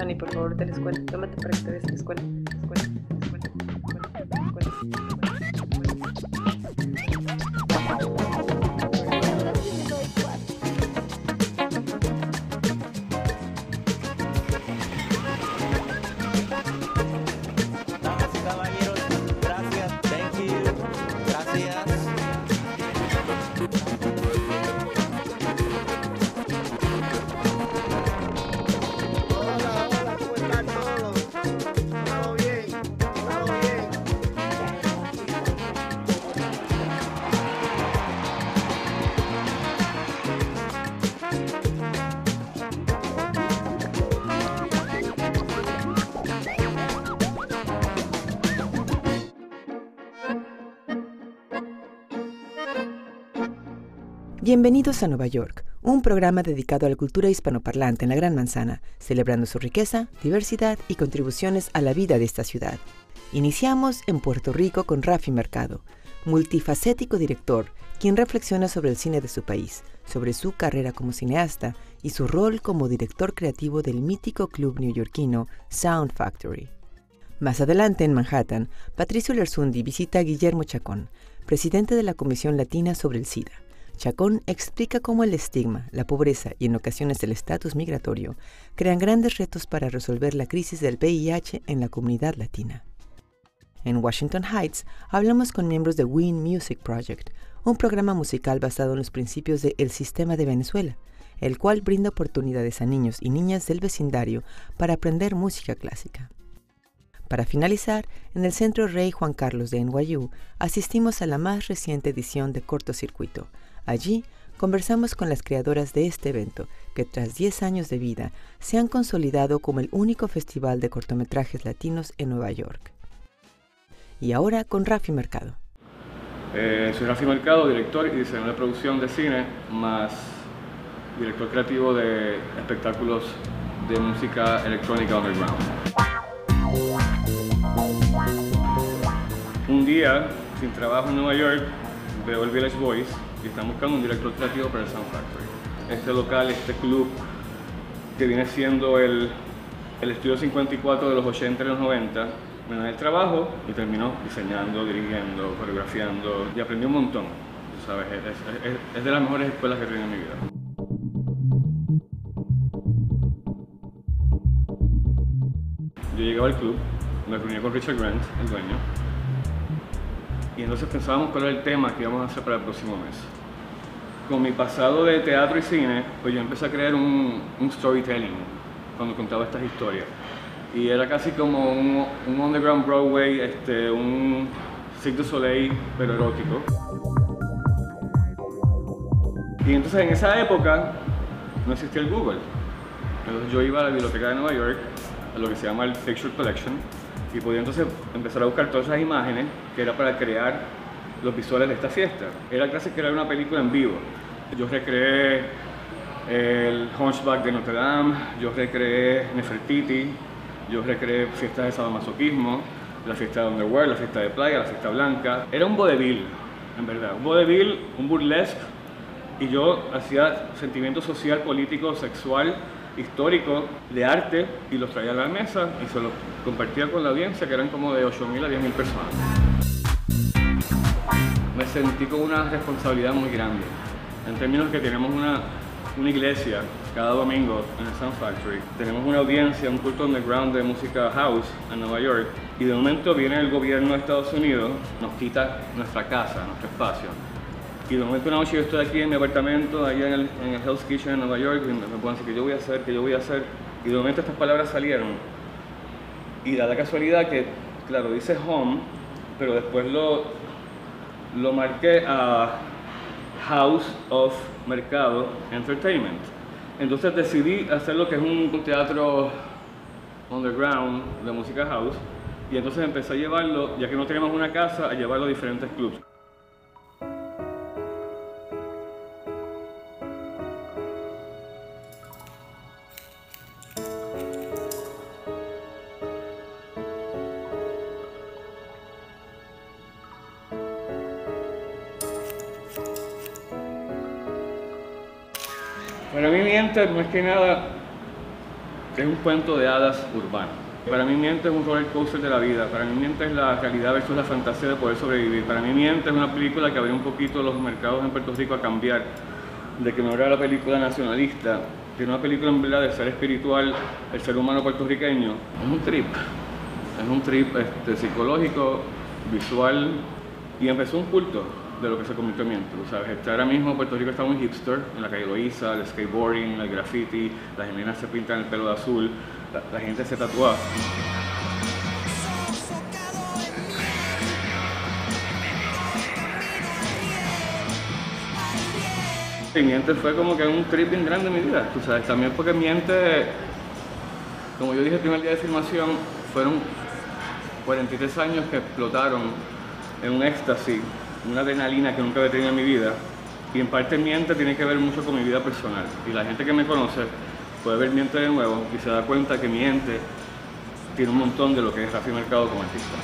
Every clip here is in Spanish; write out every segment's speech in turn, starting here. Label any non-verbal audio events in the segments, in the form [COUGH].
Fanny, por favor, de la escuela. Tómate para que te veas la escuela. escuela, escuela, Bienvenidos a Nueva York, un programa dedicado a la cultura hispanoparlante en la Gran Manzana, celebrando su riqueza, diversidad y contribuciones a la vida de esta ciudad. Iniciamos en Puerto Rico con Rafi Mercado, multifacético director, quien reflexiona sobre el cine de su país, sobre su carrera como cineasta y su rol como director creativo del mítico club neoyorquino Sound Factory. Más adelante, en Manhattan, Patricio Lersundi visita a Guillermo Chacón, presidente de la Comisión Latina sobre el SIDA Chacón explica cómo el estigma, la pobreza y en ocasiones el estatus migratorio crean grandes retos para resolver la crisis del VIH en la comunidad latina. En Washington Heights hablamos con miembros de Win Music Project, un programa musical basado en los principios de El Sistema de Venezuela, el cual brinda oportunidades a niños y niñas del vecindario para aprender música clásica. Para finalizar, en el Centro Rey Juan Carlos de NYU asistimos a la más reciente edición de Cortocircuito, Allí conversamos con las creadoras de este evento, que tras 10 años de vida se han consolidado como el único festival de cortometrajes latinos en Nueva York. Y ahora con Rafi Mercado. Eh, soy Rafi Mercado, director y diseñador de producción de cine, más director creativo de espectáculos de música electrónica underground. Un día, sin trabajo en Nueva York, veo el Village Boys y están buscando un director creativo para el Sound Factory. Este local, este club, que viene siendo el, el estudio 54 de los 80 y los 90, me da el trabajo y terminó diseñando, dirigiendo, coreografiando y aprendí un montón. ¿sabes? Es, es, de las mejores escuelas que he tenido en mi vida. Yo llegaba al club, me reuní con Richard Grant, el dueño, y entonces pensábamos cuál era el tema que íbamos a hacer para el próximo mes. Con mi pasado de teatro y cine, pues yo empecé a crear un, storytelling cuando contaba estas historias. Y era casi como un, un underground Broadway, este, un Cirque du Soleil, pero erótico. Y entonces en esa época no existía el Google. Entonces yo iba a la biblioteca de Nueva York, a lo que se llama el Picture Collection, y podía entonces empezar a buscar todas esas imágenes que era para crear los visuales de esta fiesta. Era casi crear una película en vivo. Yo recreé el Hunchback de Notre Dame, yo recreé Nefertiti, yo recreé fiestas de sadomasoquismo, la fiesta de Underworld, la fiesta de playa, la fiesta blanca. Era un vodevil, en verdad. Un vodevil, un burlesque, y yo hacía sentimiento social, político, sexual, histórico de arte y los traía a la mesa y se los compartía con la audiencia, que eran como de 8.000 a 10.000 personas. Me sentí con una responsabilidad muy grande, en términos que tenemos una, una iglesia cada domingo en el Sound Factory. Tenemos una audiencia, un culto underground de música house en Nueva York y de momento viene el gobierno de Estados Unidos, nos quita nuestra casa, nuestro espacio y de momento una noche yo estoy aquí en mi apartamento, allá en el, en el Hell's Kitchen en Nueva York, y me, me pueden decir que yo voy a hacer, que yo voy a hacer. Y de momento estas palabras salieron. Y da la casualidad que, claro, dice home, pero después lo, lo marqué a House of Mercado Entertainment. Entonces decidí hacer lo que es un teatro underground de música house. Y entonces empecé a llevarlo, ya que no teníamos una casa, a llevarlo a diferentes clubs. Mi enter, más que nada, es un cuento de hadas urbano. Para mí Miente es un roller coaster de la vida, para mí Miente es la realidad versus la fantasía de poder sobrevivir. Para mí Miente es una película que abrió un poquito los mercados en Puerto Rico a cambiar, de que no era la película nacionalista, que una película en verdad de ser espiritual, el ser humano puertorriqueño. Es un trip, es un trip este, psicológico, visual, y empezó un culto de lo que se convirtió en Miente. ¿sabes? Este, ahora mismo Puerto Rico está muy hipster, en la calle Loíza, el skateboarding, el graffiti, las gemelas se pintan el pelo de azul, la, la gente se tatúa. Y Miente fue como que un trip bien grande en mi vida, tú sabes, también porque Miente, como yo dije el primer día de filmación, fueron 43 años que explotaron en un éxtasis, una adrenalina que nunca había tenido en mi vida, y en parte Miente tiene que ver mucho con mi vida personal, y la gente que me conoce puede ver Miente de nuevo y se da cuenta que Miente tiene un montón de lo que es Rafi Mercado como artista.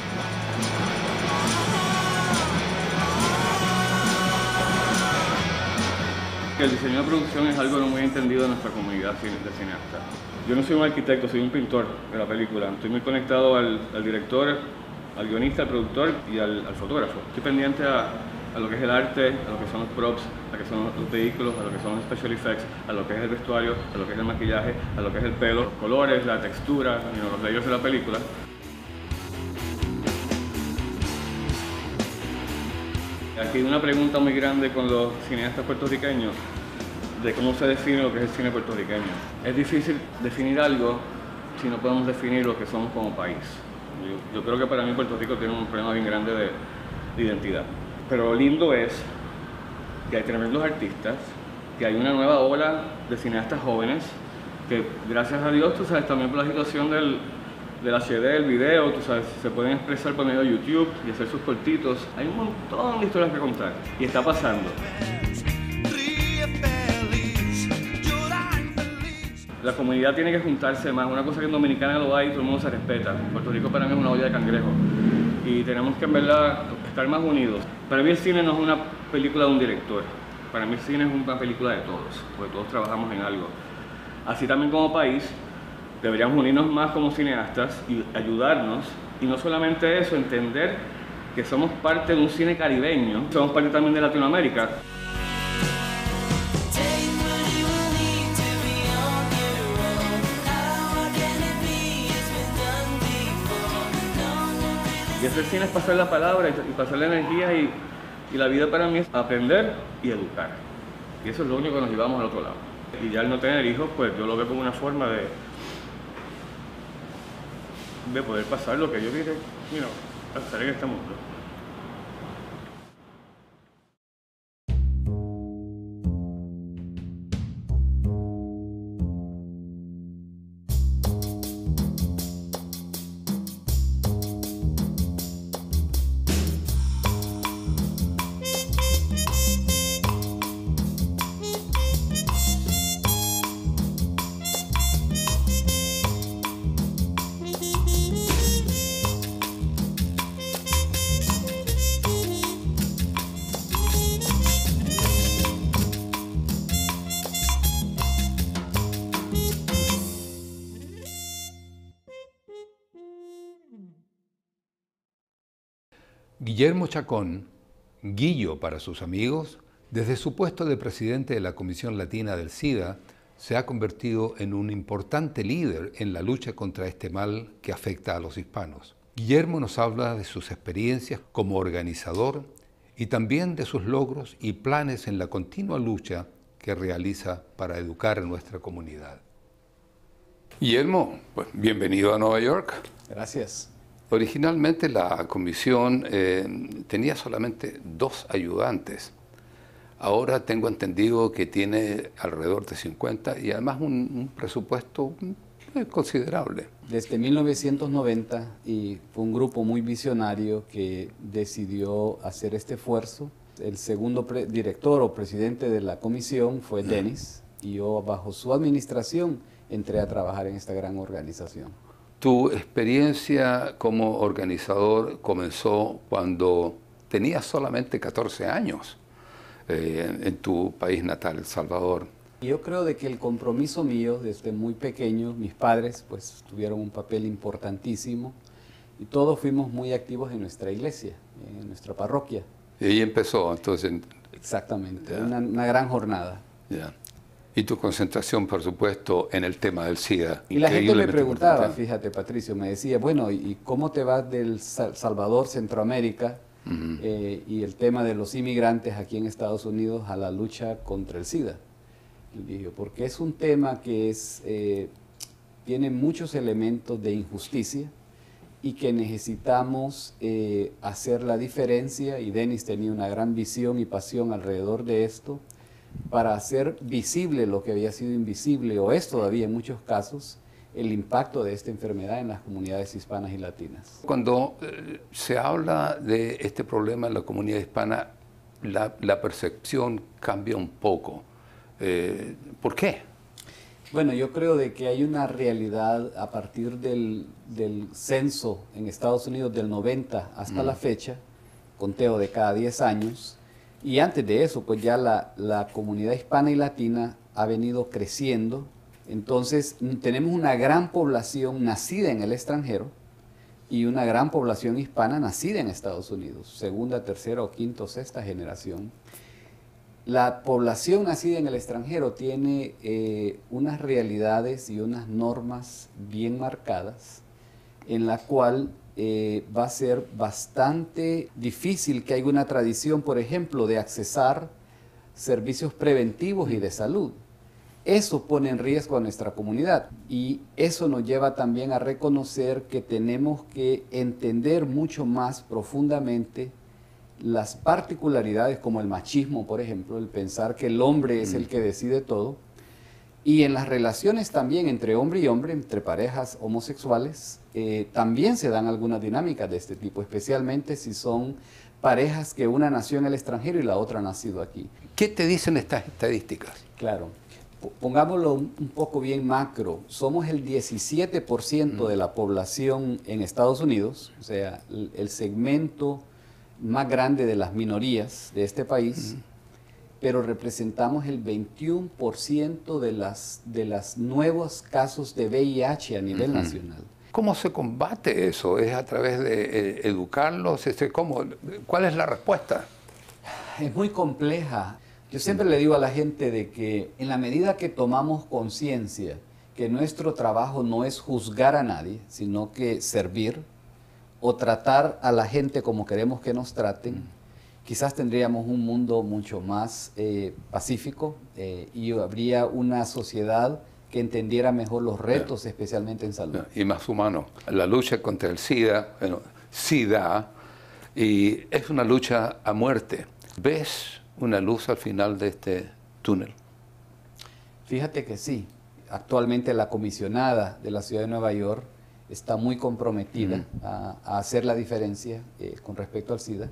El diseño de producción es algo no muy entendido en nuestra comunidad de cineastas. Yo no soy un arquitecto, soy un pintor de la película. Estoy muy conectado al, al director, al guionista, al productor y al, fotógrafo. Estoy pendiente a, lo que es el arte, a lo que son los props, a lo que son los vehículos, a lo que son los special effects, a lo que es el vestuario, a lo que es el maquillaje, a lo que es el pelo, colores, la textura, los layers de la película. Aquí hay una pregunta muy grande con los cineastas puertorriqueños de cómo se define lo que es el cine puertorriqueño. Es difícil definir algo si no podemos definir lo que somos como país. Yo, yo creo que para mí Puerto Rico tiene un problema bien grande de, de identidad. Pero lo lindo es que hay tremendos artistas, que hay una nueva ola de cineastas jóvenes, que gracias a Dios, tú sabes, también por la situación del, del HD, del video, tú sabes, se pueden expresar por medio de YouTube y hacer sus cortitos. Hay un montón de historias que contar y está pasando. La comunidad tiene que juntarse más. Una cosa que en Dominicana lo hay, todo el mundo se respeta. Puerto Rico para mí es una olla de cangrejo. Y tenemos que en estar más unidos. Para mí el cine no es una película de un director. Para mí el cine es una película de todos, porque todos trabajamos en algo. Así también como país, deberíamos unirnos más como cineastas y ayudarnos. Y no solamente eso, entender que somos parte de un cine caribeño, somos parte también de Latinoamérica. Y hacer cine es pasar la palabra y pasar la energía y, y la vida para mí es aprender y educar. Y eso es lo único que nos llevamos al otro lado. Y ya al no tener hijos, pues yo lo veo como una forma de, de poder pasar lo que yo quiero, you know, pasar en este mundo. Guillermo Chacón, Guillo para sus amigos, desde su puesto de presidente de la Comisión Latina del SIDA, se ha convertido en un importante líder en la lucha contra este mal que afecta a los hispanos. Guillermo nos habla de sus experiencias como organizador y también de sus logros y planes en la continua lucha que realiza para educar a nuestra comunidad. Guillermo, pues, bienvenido a Nueva York. Gracias. Originalmente la comisión eh, tenía solamente dos ayudantes. Ahora tengo entendido que tiene alrededor de 50 y además un, un presupuesto eh, considerable. Desde 1990 y fue un grupo muy visionario que decidió hacer este esfuerzo. El segundo director o presidente de la comisión fue Denis y yo bajo su administración entré a trabajar en esta gran organización. Tu experiencia como organizador comenzó cuando tenías solamente 14 años eh, en tu país natal, El Salvador. Yo creo de que el compromiso mío desde muy pequeño, mis padres pues tuvieron un papel importantísimo y todos fuimos muy activos en nuestra iglesia, en nuestra parroquia. Y ahí empezó, entonces. Exactamente, una, una, gran jornada. Ya. Y tu concentración, por supuesto, en el tema del SIDA. Y la gente me preguntaba, fíjate Patricio, me decía, bueno, ¿y cómo te vas del Salvador, Centroamérica, uh -huh. eh, y el tema de los inmigrantes aquí en Estados Unidos a la lucha contra el SIDA? Y dije, porque es un tema que es, eh, tiene muchos elementos de injusticia y que necesitamos eh, hacer la diferencia, y Denis tenía una gran visión y pasión alrededor de esto, para hacer visible lo que había sido invisible, o es todavía en muchos casos, el impacto de esta enfermedad en las comunidades hispanas y latinas. Cuando eh, se habla de este problema en la comunidad hispana, la, la percepción cambia un poco. Eh, ¿Por qué? Bueno, yo creo de que hay una realidad a partir del, del censo en Estados Unidos del 90 hasta mm. la fecha, conteo de cada 10 años, y antes de eso, pues ya la, la, comunidad hispana y latina ha venido creciendo. Entonces, tenemos una gran población nacida en el extranjero y una gran población hispana nacida en Estados Unidos, segunda, tercera o quinta o sexta generación. La población nacida en el extranjero tiene eh, unas realidades y unas normas bien marcadas en la cual eh, va a ser bastante difícil que haya una tradición, por ejemplo, de accesar servicios preventivos y de salud. Eso pone en riesgo a nuestra comunidad y eso nos lleva también a reconocer que tenemos que entender mucho más profundamente las particularidades como el machismo, por ejemplo, el pensar que el hombre es el que decide todo, y en las relaciones también entre hombre y hombre, entre parejas homosexuales, eh, también se dan algunas dinámicas de este tipo, especialmente si son parejas que una nació en el extranjero y la otra ha nacido aquí. ¿Qué te dicen estas estadísticas? Claro, pongámoslo un poco bien macro, somos el 17% mm. de la población en Estados Unidos, o sea, el, segmento más grande de las minorías de este país, mm pero representamos el 21% de las, de las nuevos casos de VIH a nivel uh -huh. nacional. ¿Cómo se combate eso? ¿Es a través de eh, educarlos? Este, ¿cómo? ¿Cuál es la respuesta? Es muy compleja. Yo siempre le digo a la gente de que en la medida que tomamos conciencia que nuestro trabajo no es juzgar a nadie, sino que servir o tratar a la gente como queremos que nos traten, mm quizás tendríamos un mundo mucho más eh, pacífico eh, y habría una sociedad que entendiera mejor los retos, especialmente en salud. Y más humano. La lucha contra el SIDA, bueno, SIDA, y es una lucha a muerte. ¿Ves una luz al final de este túnel? Fíjate que sí. Actualmente la comisionada de la ciudad de Nueva York está muy comprometida mm. a, a, hacer la diferencia eh, con respecto al SIDA.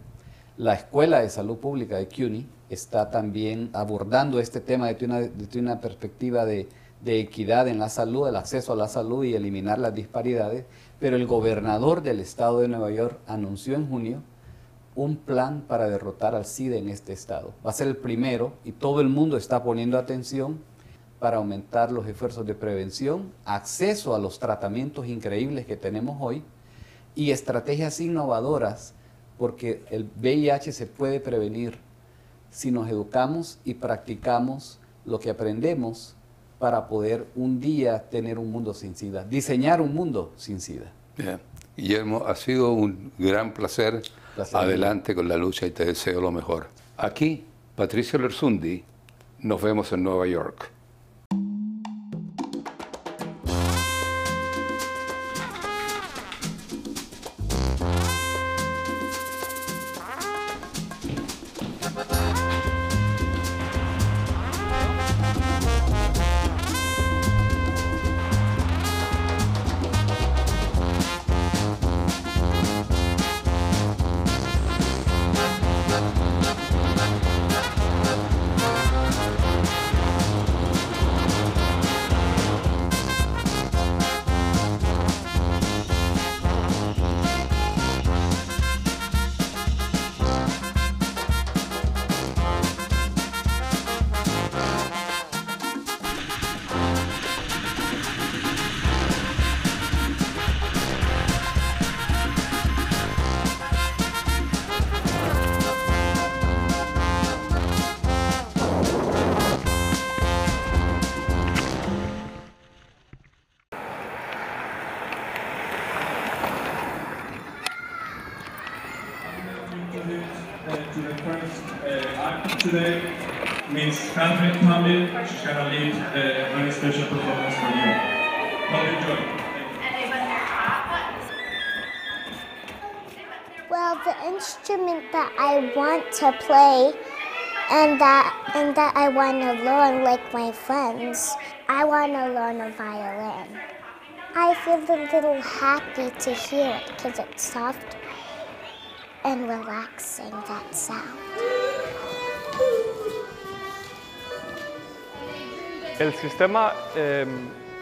La Escuela de Salud Pública de CUNY está también abordando este tema desde una, perspectiva de, de, equidad en la salud, el acceso a la salud y eliminar las disparidades, pero el gobernador del estado de Nueva York anunció en junio un plan para derrotar al SIDA en este estado. Va a ser el primero y todo el mundo está poniendo atención para aumentar los esfuerzos de prevención, acceso a los tratamientos increíbles que tenemos hoy y estrategias innovadoras porque el VIH se puede prevenir si nos educamos y practicamos lo que aprendemos para poder un día tener un mundo sin SIDA, diseñar un mundo sin SIDA. Bien. Guillermo, ha sido un gran placer. placer Adelante bien. con la lucha y te deseo lo mejor. Aquí, Patricio Lersundi, nos vemos en Nueva York. Instrument that I want to play and that and that I want to learn like my friends, I want to learn a violin. I feel a little happy to hear it because it's soft and relaxing that sound. El sistema eh,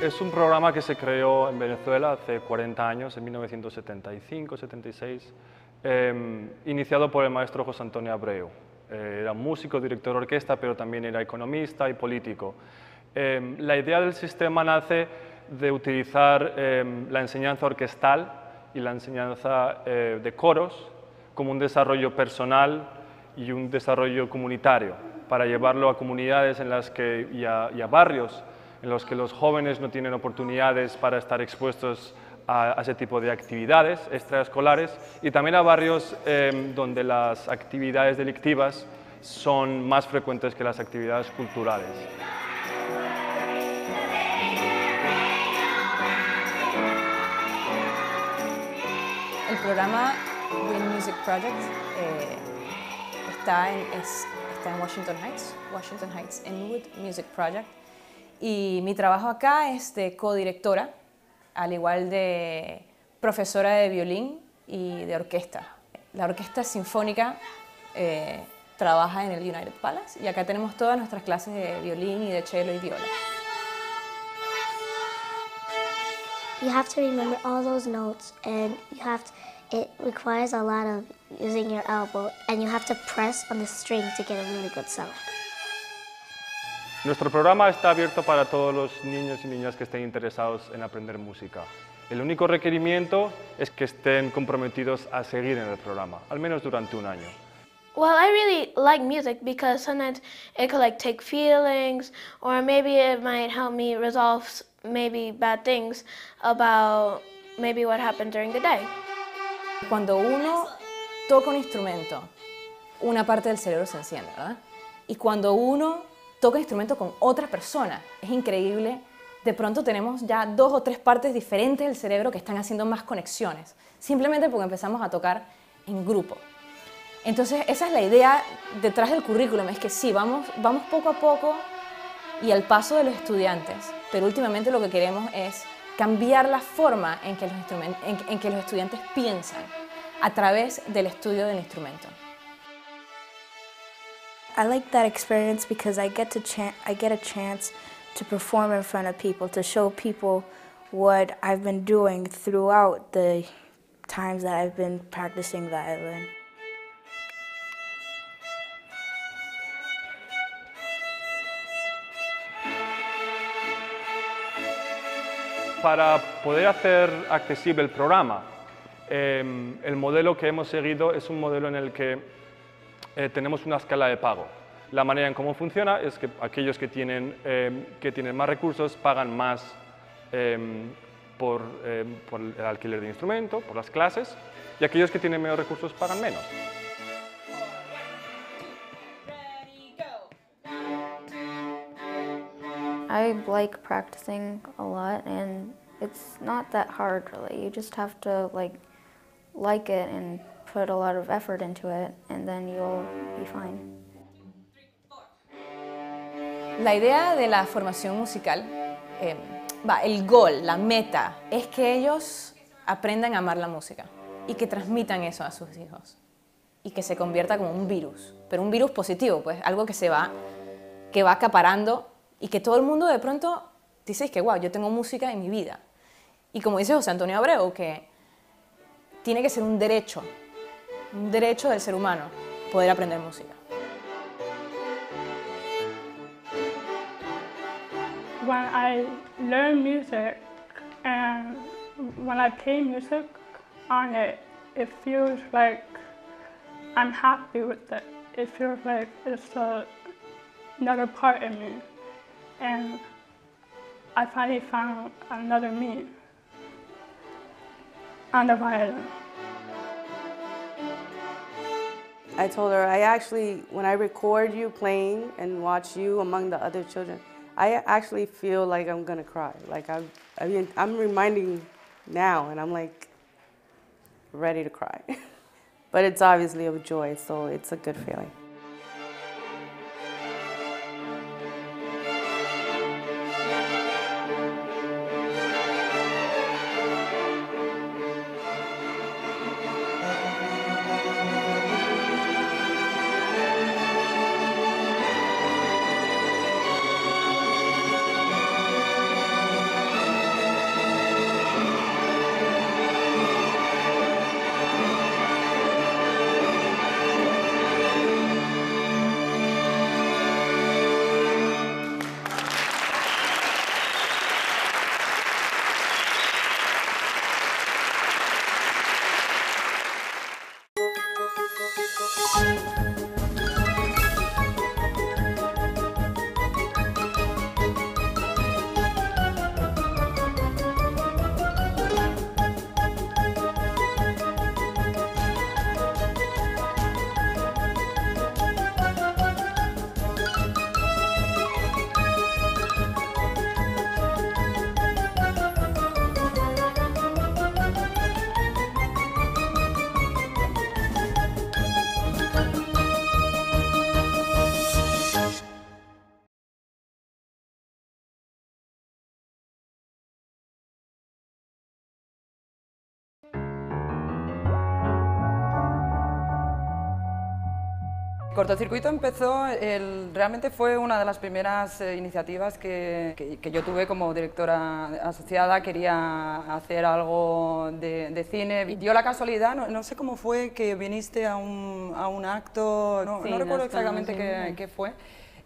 es un programa que se creó en Venezuela hace 40 años, en 1975-76, eh, iniciado por el maestro José Antonio Abreu. Eh, era músico, director de orquesta, pero también era economista y político. Eh, la idea del sistema nace de utilizar eh, la enseñanza orquestal y la enseñanza eh, de coros como un desarrollo personal y un desarrollo comunitario para llevarlo a comunidades en las que, y, a, y a barrios en los que los jóvenes no tienen oportunidades para estar expuestos a, a ese tipo de actividades extraescolares y también a barrios eh, donde las actividades delictivas son más frecuentes que las actividades culturales. El programa Win Music Project eh, está, en, es- está en Washington Heights, Washington Heights Inwood Music Project. Y mi trabajo acá es de codirectora, al igual de profesora de violín y de orquesta. La orquesta sinfónica eh, trabaja en el United Palace y acá tenemos todas nuestras clases de violín y de cello y viola. You have to remember all those notes, and you have to, it requires a lot of using your elbow, and you have to press on the string to get a really good sound. Nuestro programa está abierto para todos los niños y niñas que estén interesados en aprender música. El único requerimiento es que estén comprometidos a seguir en el programa, al menos durante un año. Well, I really like music because sometimes it could like take feelings, or maybe it might help me resolve maybe bad things about maybe what happened during the day. Cuando uno toca un instrumento, una parte del cerebro se enciende, ¿verdad? Y cuando uno toca instrumento con otra persona, es increíble, de pronto tenemos ya dos o tres partes diferentes del cerebro que están haciendo más conexiones, simplemente porque empezamos a tocar en grupo. Entonces, esa es la idea detrás del currículum, es que sí, vamos, vamos poco a poco y al paso de los estudiantes, pero últimamente lo que queremos es cambiar la forma en que los, en que los estudiantes piensan a través del estudio del instrumento. I like that experience because I get to I get a chance to perform in front of people to show people what I've been doing throughout the times that I've been practicing violin. Para poder hacer accesible el programa, eh, el modelo que hemos seguido es un modelo en el que eh, tenemos una escala de pago. La manera en cómo funciona es que aquellos que tienen, eh, que tienen más recursos pagan más eh, por, eh, por el alquiler de instrumento, por las clases, y aquellos que tienen menos recursos pagan menos. I like practicing a lot and it's not that hard really. You just have to like like it and put a lot of effort into it and then you'll be fine. La idea de la formación musical, eh, va, el gol, la meta, es que ellos aprendan a amar la música y que transmitan eso a sus hijos y que se convierta como un virus, pero un virus positivo, pues algo que se va, que va acaparando y que todo el mundo de pronto dice que wow, yo tengo música en mi vida. Y como dice José Antonio Abreu, que tiene que ser un derecho, un derecho del ser humano poder aprender música. when I learn music and when I play music on it, it feels like I'm happy with it. It feels like it's a, another part of me. And I finally found another me on the violin. I told her, I actually, when I record you playing and watch you among the other children, I actually feel like I'm gonna cry. Like I'm, I mean, I'm reminding now, and I'm like ready to cry. [LAUGHS] but it's obviously of joy, so it's a good feeling. Cortocircuito empezó, el, realmente fue una de las primeras eh, iniciativas que, que, que, yo tuve como directora asociada, quería hacer algo de, de cine. Y dio la casualidad, no, no, sé cómo fue, que viniste a un, a un acto, no, sí, no recuerdo exactamente qué, qué, fue,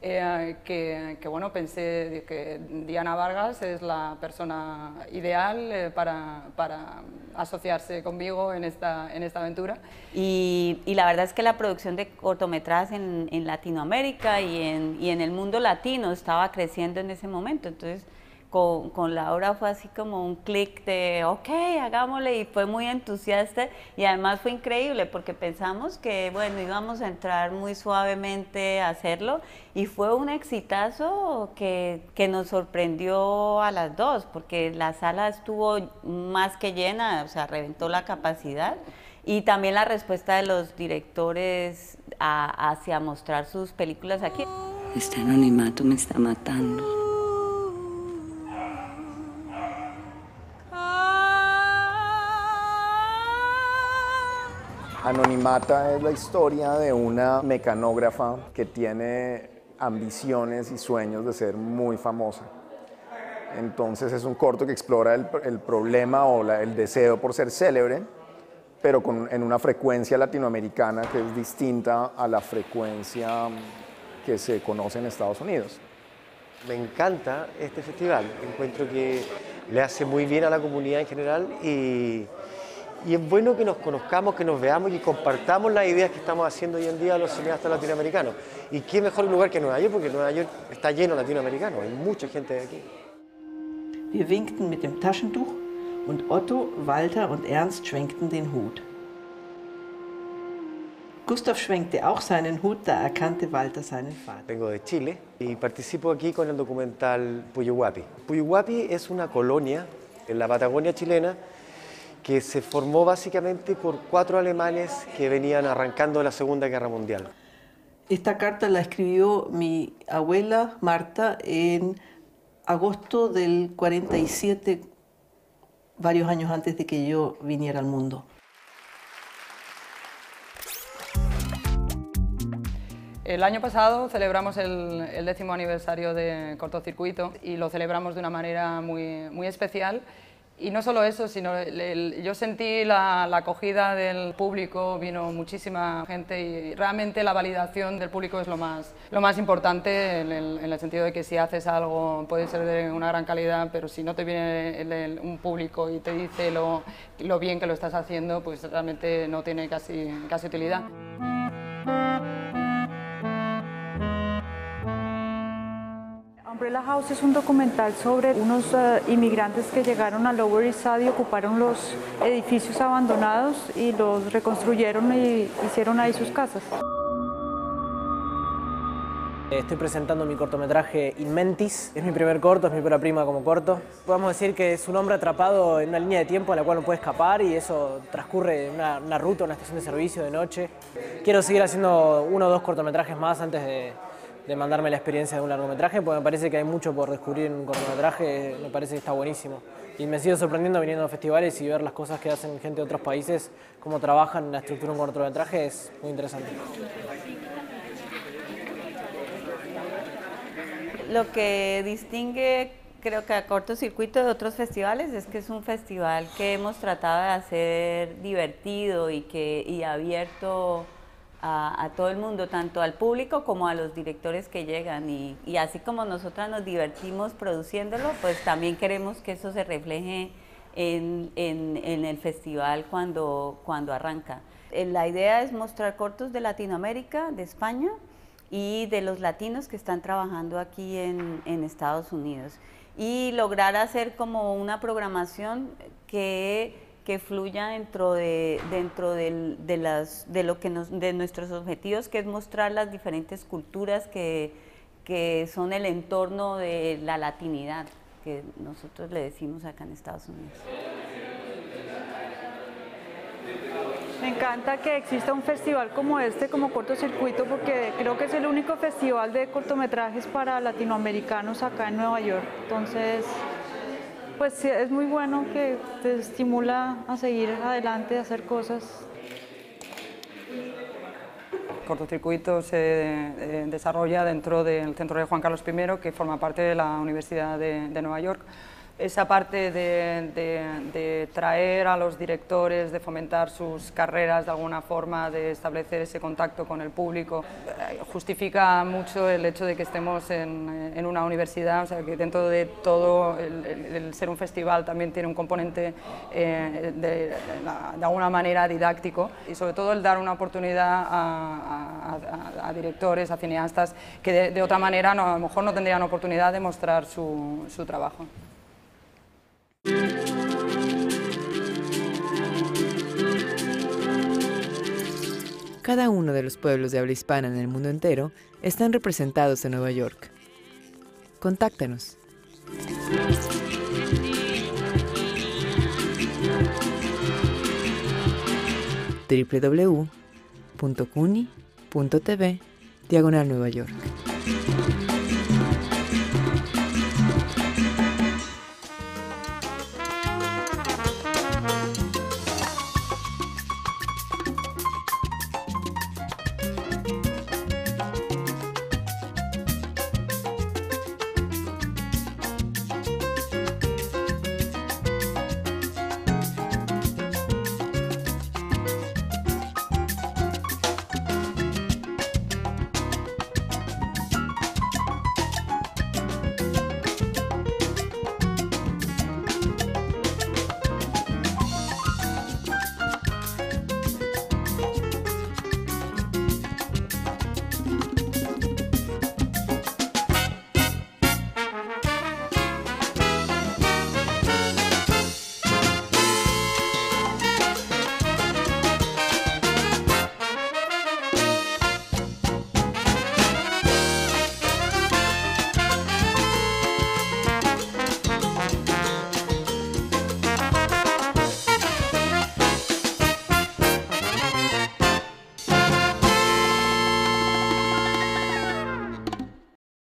eh, que, que, bueno, pensé que Diana Vargas es la persona ideal eh, para, para asociarse conmigo en esta, en esta aventura. Y, y, la verdad es que la producción de cortometrajes en, en Latinoamérica y en, y en, el mundo latino estaba creciendo en ese momento. Entonces, con, con Laura fue así como un clic de, ok, hagámosle, y fue muy entusiasta. Y además fue increíble porque pensamos que, bueno, íbamos a entrar muy suavemente a hacerlo. Y fue un exitazo que, que nos sorprendió a las dos, porque la sala estuvo más que llena, o sea, reventó la capacidad y también la respuesta de los directores a, hacia mostrar sus películas aquí. Este anonimato me está matando. Anonimata es la historia de una mecanógrafa que tiene ambiciones y sueños de ser muy famosa. Entonces es un corto que explora el, el problema o la, el deseo por ser célebre, pero con, en una frecuencia latinoamericana que es distinta a la frecuencia que se conoce en Estados Unidos. Me encanta este festival, encuentro que le hace muy bien a la comunidad en general y, y es bueno que nos conozcamos, que nos veamos y compartamos las ideas que estamos haciendo hoy en día los cineastas latinoamericanos. Y qué mejor lugar que Nueva York, porque Nueva York está lleno de latinoamericanos, hay mucha gente de aquí. Wir winkten mit dem Taschentuch und Otto, Walter und Ernst schwenkten den Hut. Gustav schwenkte auch seinen Hut, da erkannte Walter seinen Vater. Vengo de Chile y participo aquí con el documental Puyuhuapi. Puyuhuapi es una colonia en la Patagonia chilena que se formó básicamente por cuatro alemanes que venían arrancando de la Segunda Guerra Mundial. Esta carta la escribió mi abuela Marta en agosto del 47, varios años antes de que yo viniera al mundo. El año pasado celebramos el, el, décimo aniversario de Cortocircuito y lo celebramos de una manera muy, muy especial y no solo eso, sino el, yo sentí la, acogida del público, vino muchísima gente y realmente la validación del público es lo más, lo más importante en el, en el sentido de que si haces algo puede ser de una gran calidad, pero si no te viene un público y te dice lo, lo, bien que lo estás haciendo, pues realmente no tiene casi, casi utilidad. Umbrella House es un documental sobre unos uh, inmigrantes que llegaron a Lower East Side y ocuparon los edificios abandonados y los reconstruyeron y hicieron ahí sus casas. Estoy presentando mi cortometraje Inmentis. Es mi primer corto, es mi primera prima como corto. Podemos decir que es un hombre atrapado en una línea de tiempo en la cual no puede escapar y eso transcurre en una, una ruta, una estación de servicio de noche. Quiero seguir haciendo uno o dos cortometrajes más antes de, de mandarme la experiencia de un largometraje, porque me parece que hay mucho por descubrir en un cortometraje, me parece que está buenísimo. Y me sigo sorprendiendo viniendo a festivales y ver las cosas que hacen gente de otros países, cómo trabajan en la estructura de un cortometraje, es muy interesante. Lo que distingue creo que a cortocircuito de otros festivales es que es un festival que hemos tratado de hacer divertido y, que, y abierto a, todo el mundo, tanto al público como a los directores que llegan. Y, y, así como nosotras nos divertimos produciéndolo, pues también queremos que eso se refleje en, en, en el festival cuando, cuando arranca. Eh, la idea es mostrar cortos de Latinoamérica, de España, y de los latinos que están trabajando aquí en, en, Estados Unidos y lograr hacer como una programación que, que fluya dentro de, dentro del, de, las, de, lo que de nuestros objetivos, que es mostrar las diferentes culturas que, que son el entorno de la latinidad, que nosotros le decimos acá en Estados Unidos. Me encanta que exista un festival como este, como cortocircuito, porque creo que es el único festival de cortometrajes para latinoamericanos acá en Nueva York. Entonces, pues es muy bueno que te estimula a seguir adelante, a hacer cosas. Cortocircuito se eh, desarrolla dentro del Centro de Juan Carlos I, que forma parte de la Universidad de Nueva York esa parte de, traer a los directores, de fomentar sus carreras de alguna forma, de establecer ese contacto con el público, eh, justifica mucho el hecho de que estemos en, una universidad, o sea, que dentro de todo el, ser un festival también tiene un componente eh, de, alguna manera didáctico y sobre todo el dar una oportunidad a, directores, a cineastas que de, otra manera a lo mejor no tendrían oportunidad de mostrar su trabajo. Cada uno de los pueblos de habla hispana en el mundo entero están representados en Nueva York. Contáctanos. www.cuni.tv Diagonal Nueva York.